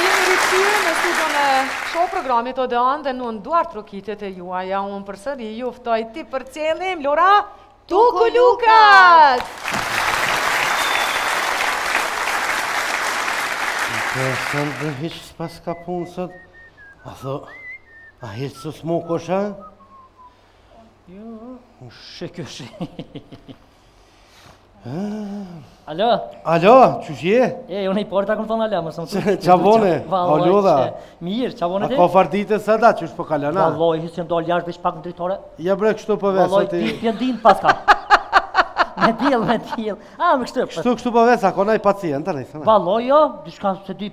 Jemi rikthyer në studion e show programit Odeon dhe nën duartrokitjet e juaja unë përsëri ju ftoj t'i përcjellim Lora Tukulukat! Interesant dhe hiq s'paska punë sot. A thu, a hiq s'u smu kush, a? Jo. Shë kjo shë. Alo? Alo, qysh je? E, unë i porta këmë thonë alo, mësë më të... Qa bone? Alo dhe? Mirë, qa bone ti? A çfarë dite sot a, qysh po kalon a? Vallahi hiç s'kom dalë jashtë veç pak në dritore? Ja bre, kështu po ves a ti... Vallahi pjëndin paska. Me diell, me diell. A, më kështu. Kështu, kështu po ves, a ka naj pacient, a naj sen a? Vallahi jo, diçka s'e di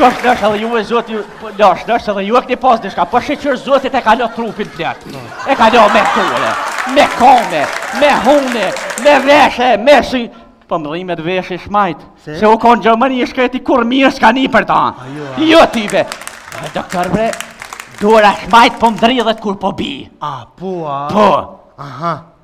Kosh nështë edhe ju e zotë ju... Nështë nështë edhe ju e keni pas diçka, për po shyqyr Zotit e kam trupin flet. E kam me dorë, me komë, me hunë, me veshë, me sy... Po më dhimet veshi shmajt, se u konë Gjermani i shkreti kurrë mirë s'ka ni prej tij. Jo ti be. Doktor bre, dora shmajt po më dridhet kur po bi. A, po a? Po. Aha.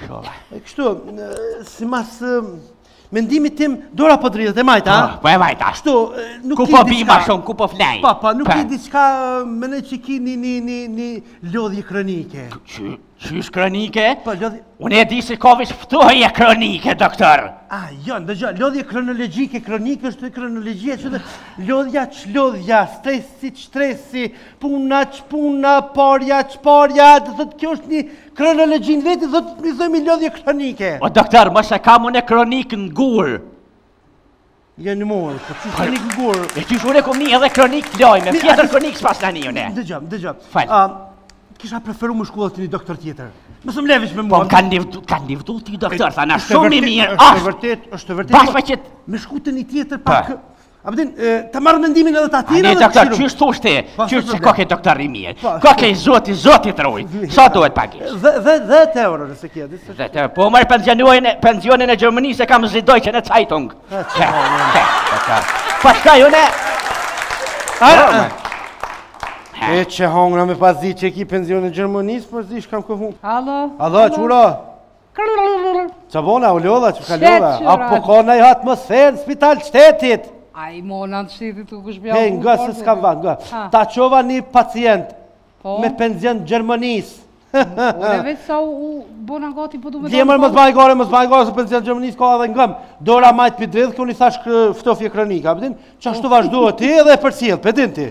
Shkova. E kështu, simas mendimit tim, dora po dridhet e majta, a? Po, po e majta. Kështu, nuk kur po bi ma shumë, kur po flej. Po, po, nuk ke diçka më në që ki një, një, një, një lodhje kronike. Qysh kronike? Po, lodhje... Unë e di se ka veç ftohje kronike, doktor. A, jo, në gjë, lodhje kronologike, kronike është të kronologjia që dhe lodhja që lodhja, stresi që stresi, puna që puna, parja që parja, do të thotë kjo është një Kronologjinë vetë do të themi lodhje kronike. O doktor, mos e kam unë kronikë në gur. Jo more, se që shkëni këtë gurë. E që shkëni këtë një edhe kronik të lojme, tjetër kronikë s'pasna ni unë. Dëgjom, dëgjom. Falë. Kisha preferu me shku te një doktor tjetër. Më së më levish me po, mua. Po, kanë livdu, kanë livdu ti doktor, thanë shumë i mirë. Ashtë vërtet, është vërtet. Bash për qëtë. Me shku te një tjetër pak. A po din, po ta marr mendimin edhe të atij dhe të këshirëm. Ani doktor, qysh t'thush ti, po, shyqyr që koke doktor i mirë, po. koke zotni, Zoti të rujtë, sa duhet pagisht? Dhe, dhe, dhetë euro, nëse ki, dhetë euro. Po marr pensionin, pensionin e Gjermanisë, se kam zidoj që në cajtung. Që, që, që, Pa shka ju ne? E që hongra me pas di që ki pensionin e Gjermanisë, po zi shkam këfun. Alo? Alo, qura? Qa bona u lodha çka lodha A po ka naj atmosferë në spital t'qytetit A i mona në qtetit u kush bja u Hej, ngo se s'kam vakt, ngo Ta çova një pacient po. Me penzion t'Gjermanisë Ure veç sa u bona gati po du me Dëgjom mos baj gajle, mos baj gajle Se penzion t'Gjermanisë ka edhe ngom Dora majtë po i dridhet, kënë i thash ftohje kronike Qashtu vazhdoje ti edhe përcjelle, po din ti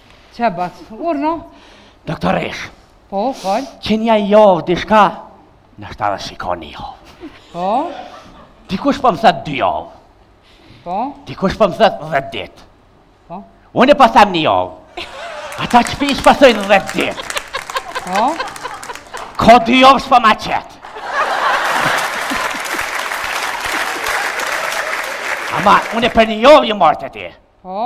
Ça bac, urdhno? Doktoresh. Po, fal. Që nja javë diçka, ndoshta edhe shiko një javë. Po. Dikush po më thotë dy javë. Po. Dikush po më thotë dhet ditë. Po. Unë po thom një javë. Ata që pishë po thojnë dhet ditë. Po. Kjo dy javë s'po ma qet. Ama, unë e për një javë jë martë e ti. Po.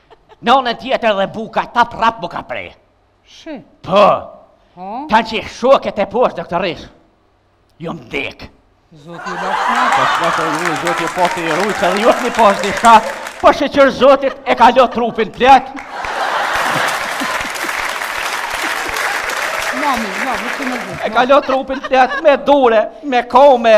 Në onë tjetër edhe buka ta prap m'u ka pre. Shi? Po. Po. T'paç qu shokë të poshtë, doktoresh. Jom dekë. Zoti lashma. Po shma të një, zoti po t'i rujt, se dhe jo të një poshtë një shka, po shyqyr zotit e ka lon trupin të letë. Mami, mami, që më zhë. E ka lon trupin të letë me dure, me komë,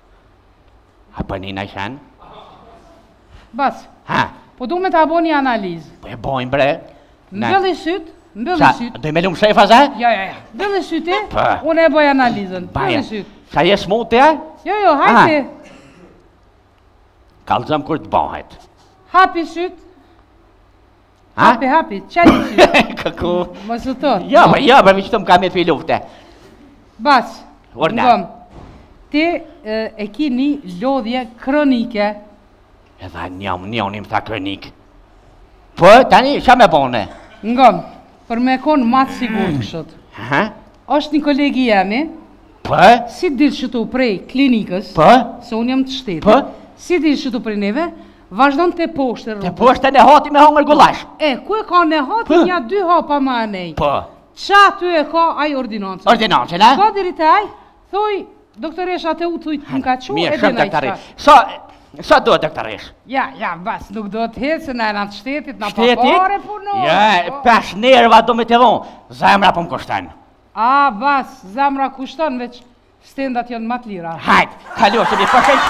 A për një në shenë? Bac, Ha, po du me ta bo një analizë. po e bojnë bre. Ne- Mbylli syt, mbylli Ça, syt. dojmë me lujt mshefas? Ja, ja, ja. Mbylli syt ti, Pa. unë e bëj analizën. Baja. Mbylli syt. Sa je smut ti, a? Jo, jo, Aha. hajti. Kallzom kur të bëhet. Hapi syt. Ha? Hapi, hapi, çeli sytë. Kuku. Më së thot. Ja, më ja, më qet'm ka me të filufte. Bac, ngom. Ti e ki një lodhje kronike. E dha një, një, një, një, tha kronik. Po, tani, ça me bo? Ngom, për me konë ma t'sigurt. Ha? është një koleg i jemi, Po e? Si dilsh qetu prej klinikës? Po? Se unë jam të shtetit. Po? Si dilsh qetu prej neve? Vazhdon të poshtë rrugë. Të poshtë në hati me hangër gulash. E, ku e ka në hati po? nja dy hapa ma anej? Po? Qaty e ka aj ordinancën? Ordinancën, e? Ka deri te aj? Thoj, doktoresh Tuta m'ka çu edhe ni ça. Sa, sa do doktoresh? Ja, ja, bac, nuk do hiç se ne n'të shtetit, ne pa pare punojmë. Ja, po. pesë evra do me të dhonë, zemra po më kushton. Aa bac, zemra kushton veç stentat janë ma t'lira. Hajt, kalofshi, po kejt